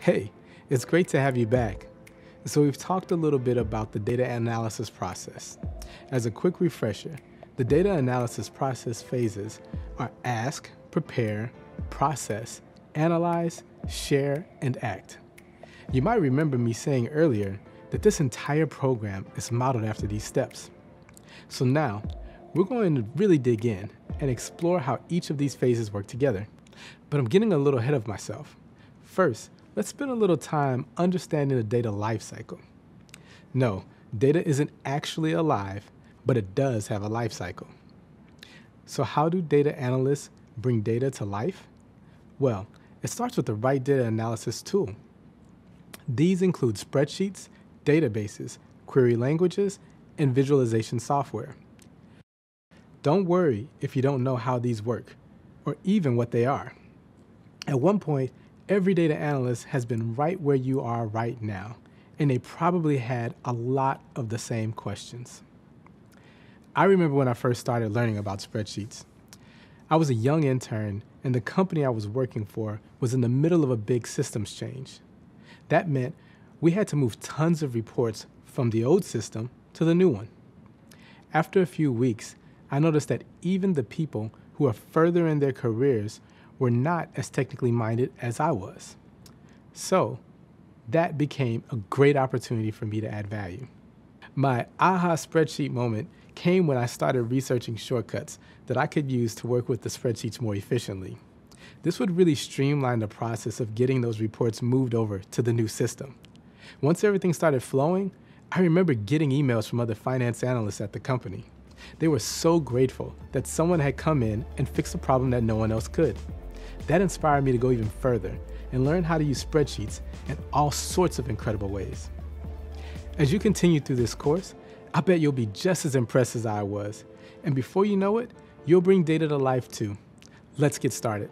Hey, it's great to have you back. So, we've talked a little bit about the data analysis process. As a quick refresher, the data analysis process phases are ask, prepare, process, analyze, share, and act. You might remember me saying earlier that this entire program is modeled after these steps. So now, we're going to really dig in and explore how each of these phases work together. But I'm getting a little ahead of myself. First, let's spend a little time understanding the data lifecycle. No, data isn't actually alive, but it does have a life cycle. So, how do data analysts bring data to life? Well, it starts with the right data analysis tool. These include spreadsheets, databases, query languages, and visualization software. Don't worry if you don't know how these work or even what they are. At one point, every data analyst has been right where you are right now, and they probably had a lot of the same questions. I remember when I first started learning about spreadsheets. I was a young intern, and the company I was working for was in the middle of a big systems change. That meant we had to move tons of reports from the old system to the new one. After a few weeks, I noticed that even the people who are further in their careers were not as technically minded as I was. So, that became a great opportunity for me to add value. My aha spreadsheet moment came when I started researching shortcuts that I could use to work with the spreadsheets more efficiently. This would really streamline the process of getting those reports moved over to the new system. Once everything started flowing, I remember getting emails from other finance analysts at the company. They were so grateful that someone had come in and fixed a problem that no one else could. That inspired me to go even further and learn how to use spreadsheets in all sorts of incredible ways. As you continue through this course, I bet you'll be just as impressed as I was. And before you know it, you'll bring data to life too. Let's get started.